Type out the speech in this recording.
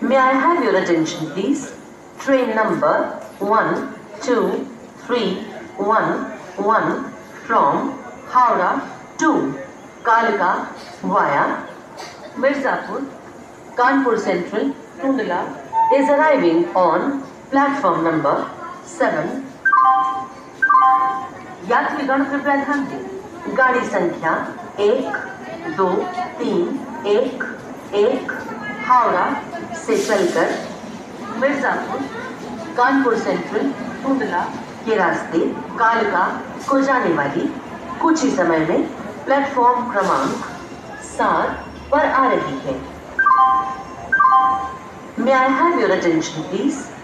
May I have your attention, please? Train number 12311 from Howrah to Kalika via Mirzapur, Kanpur Central, Tundla is arriving on platform number 7. यात्रीगण कृपया ध्यान दें गाड़ी संख्या एक दो तीन एक एक हावड़ा से चलकर मिर्जापुर, कानपुर सेंट्रल टूंडला के रास्ते, कालका को जाने वाली कुछ ही समय में प्लेटफॉर्म क्रमांक सात पर आ रही है May I have your?